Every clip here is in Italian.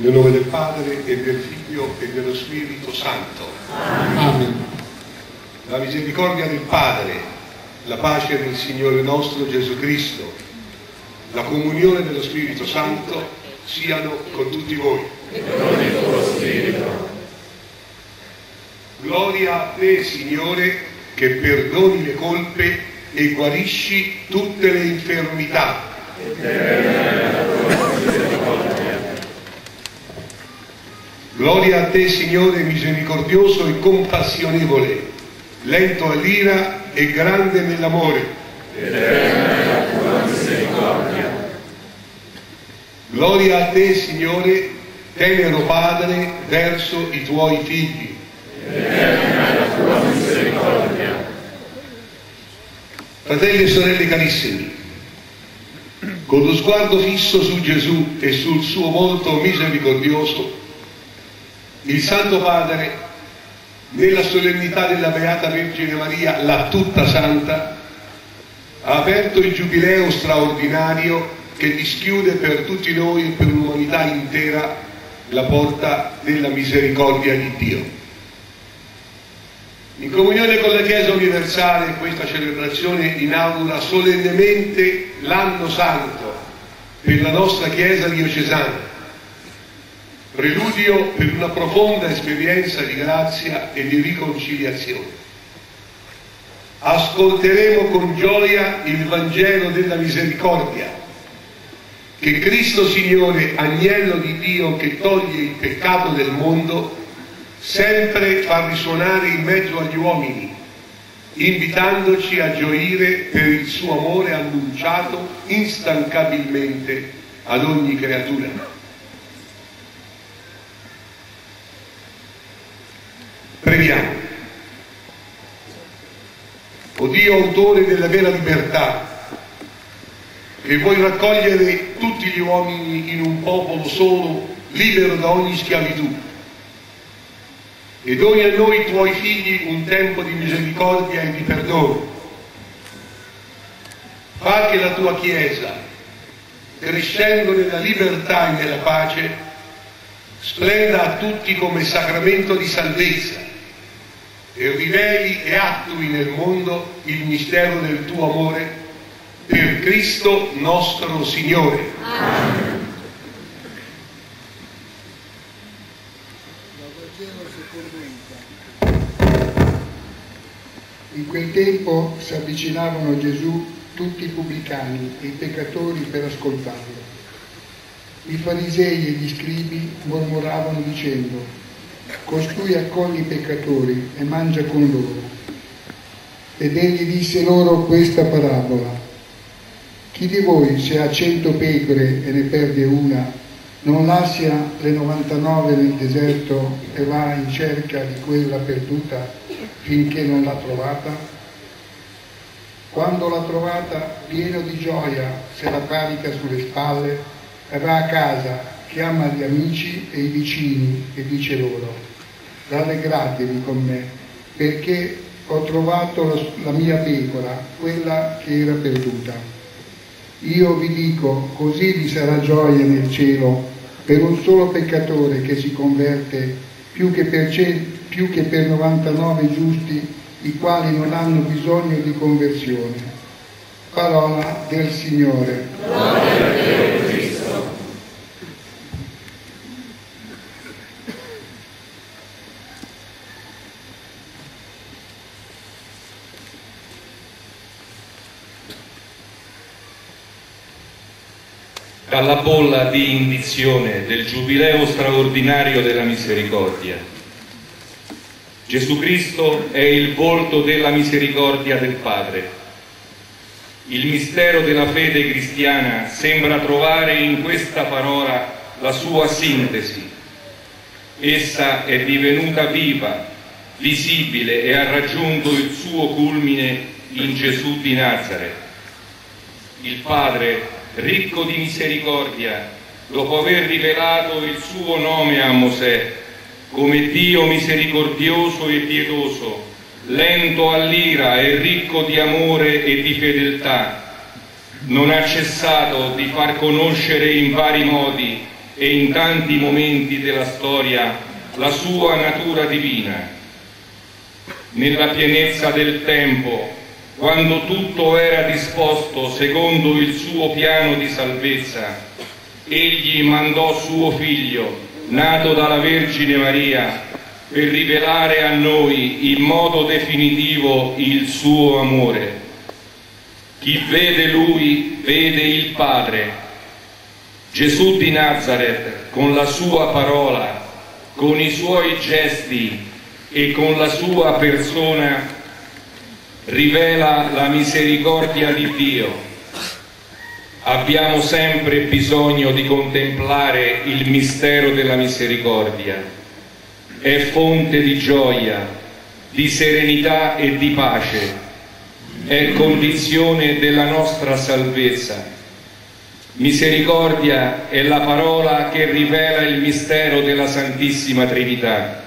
Nel nome del Padre e del Figlio e dello Spirito Santo. Amen. La misericordia del Padre, la pace del Signore nostro Gesù Cristo, la comunione dello Spirito Santo siano con tutti voi. Gloria a te, Signore, che perdoni le colpe e guarisci tutte le infermità. Gloria a te, Signore, misericordioso e compassionevole, lento all'ira e grande nell'amore. Gloria a te, Signore, tenero Padre, verso i tuoi figli. Fratelli e sorelle carissimi, con lo sguardo fisso su Gesù e sul suo volto misericordioso, il Santo Padre, nella solennità della Beata Vergine Maria, la tutta santa, ha aperto il giubileo straordinario che dischiude per tutti noi e per l'umanità intera la porta della misericordia di Dio. In comunione con la Chiesa universale questa celebrazione inaugura solennemente l'anno santo per la nostra Chiesa diocesana, preludio per una profonda esperienza di grazia e di riconciliazione. Ascolteremo con gioia il Vangelo della misericordia, che Cristo Signore, agnello di Dio che toglie il peccato del mondo, sempre fa risuonare in mezzo agli uomini, invitandoci a gioire per il suo amore annunciato instancabilmente ad ogni creatura. Preghiamo. O Dio, autore della vera libertà, che vuoi raccogliere tutti gli uomini in un popolo solo, libero da ogni schiavitù, e doni a noi tuoi figli un tempo di misericordia e di perdono. Fa che la tua Chiesa, crescendo nella libertà e nella pace, splenda a tutti come sacramento di salvezza e riveli e attui nel mondo il mistero del tuo amore per Cristo nostro Signore. In quel tempo si avvicinavano a Gesù tutti i pubblicani e i peccatori per ascoltarlo. I farisei e gli scribi mormoravano dicendo, costui accoglie i peccatori e mangia con loro. Ed egli disse loro questa parabola. Chi di voi se ha cento pecore e ne perde una, non lascia le 99 nel deserto e va in cerca di quella perduta finché non l'ha trovata? Quando l'ha trovata, pieno di gioia, se la carica sulle spalle va a casa, chiama gli amici e i vicini e dice loro, rallegratevi con me, perché ho trovato la, la mia pecora, quella che era perduta. Io vi dico, così vi sarà gioia nel cielo per un solo peccatore che si converte più che per, più che per 99 giusti i quali non hanno bisogno di conversione. Parola del Signore. Gloria Dalla bolla di indizione del Giubileo straordinario della misericordia. Gesù Cristo è il volto della misericordia del Padre. Il mistero della fede cristiana sembra trovare in questa parola la sua sintesi. Essa è divenuta viva, visibile e ha raggiunto il suo culmine in Gesù di Nazareth. Il Padre, ricco di misericordia, dopo aver rivelato il suo nome a Mosè, come Dio misericordioso e pietoso, lento all'ira e ricco di amore e di fedeltà, non ha cessato di far conoscere in vari modi e in tanti momenti della storia la sua natura divina. Nella pienezza del tempo, quando tutto era disposto secondo il suo piano di salvezza, egli mandò suo figlio, nato dalla Vergine Maria, per rivelare a noi in modo definitivo il suo amore. Chi vede lui vede il Padre. Gesù di Nazareth, con la sua parola, con i suoi gesti e con la sua persona, rivela la misericordia di Dio. Abbiamo sempre bisogno di contemplare il mistero della misericordia. È fonte di gioia, di serenità e di pace. È condizione della nostra salvezza. Misericordia è la parola che rivela il mistero della Santissima Trinità.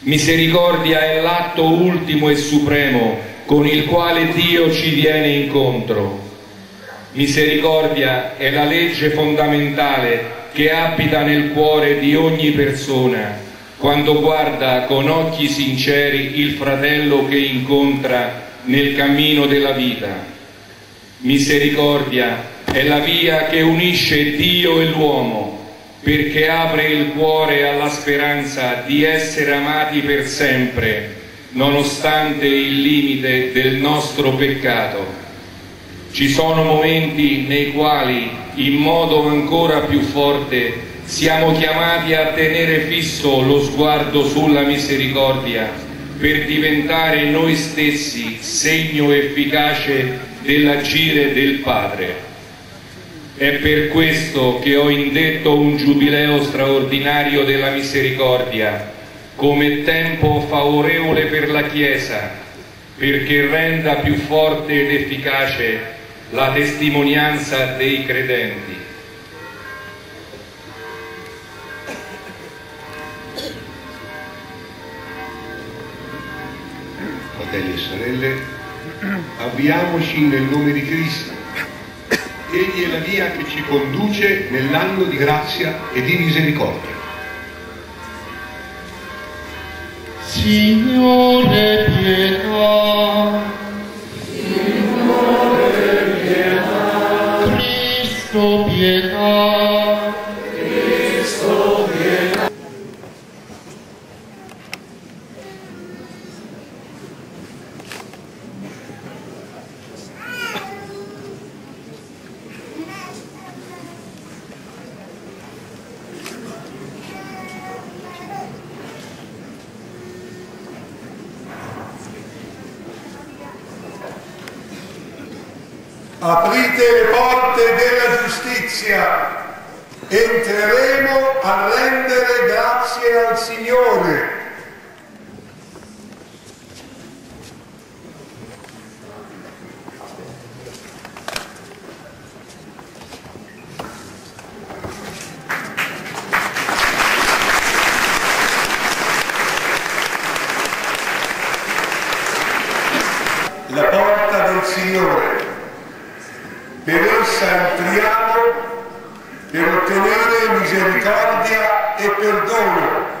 Misericordia è l'atto ultimo e supremo con il quale Dio ci viene incontro. Misericordia è la legge fondamentale che abita nel cuore di ogni persona quando guarda con occhi sinceri il fratello che incontra nel cammino della vita. Misericordia è la via che unisce Dio e l'uomo perché apre il cuore alla speranza di essere amati per sempre, nonostante il limite del nostro peccato. Ci sono momenti nei quali, in modo ancora più forte, siamo chiamati a tenere fisso lo sguardo sulla misericordia per diventare noi stessi segno efficace dell'agire del Padre. È per questo che ho indetto un giubileo straordinario della misericordia come tempo favorevole per la Chiesa, perché renda più forte ed efficace la testimonianza dei credenti. Fratelli e sorelle, avviamoci nel nome di Cristo. Egli è la via che ci conduce nell'anno di grazia e di misericordia. Signore pietà, Signore pietà, Cristo pietà, Aprite le porte della giustizia, entreremo a rendere grazie al Signore. La porta del Signore. Per essa entriamo per ottenere misericordia e perdono.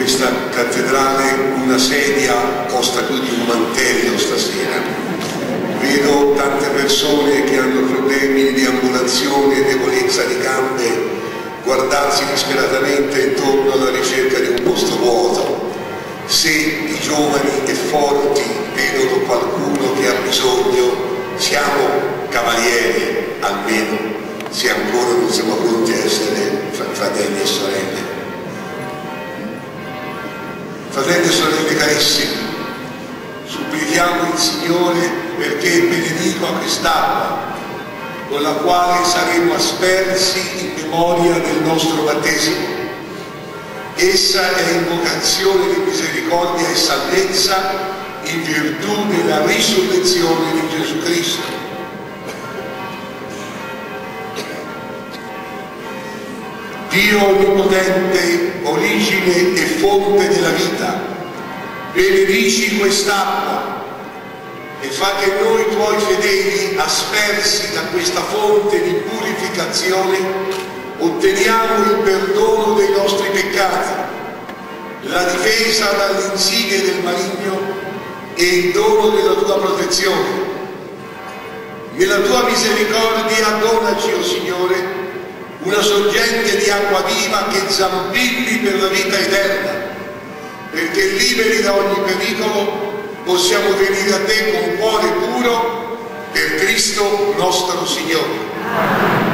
Questa cattedrale una sedia costa più di un mantello stasera. Vedo tante persone che hanno problemi di ambulazione, debolezza di gambe, guardarsi disperatamente intorno alla ricerca di un posto vuoto. Se i giovani e forti vedono qualcuno che ha bisogno, siamo cavalieri almeno se ancora non siamo pronti a essere fratelli e sorelle. Fratelli e sorelle carissimi, supplichiamo il Signore perché benedica quest'acqua con la quale saremo aspersi in memoria del nostro battesimo. Essa è invocazione di misericordia e salvezza in virtù della risurrezione di Gesù Cristo Dio Onnipotente, origine e fonte della vita, benedici quest'acqua e fa che noi tuoi fedeli, aspersi da questa fonte di purificazione, otteniamo il perdono dei nostri peccati, la difesa dalle insidie del maligno e il dono della tua protezione. Nella tua misericordia donaci, o oh Signore, una sorgente di acqua viva che zampilli per la vita eterna, perché liberi da ogni pericolo possiamo venire a te con cuore puro per Cristo nostro Signore.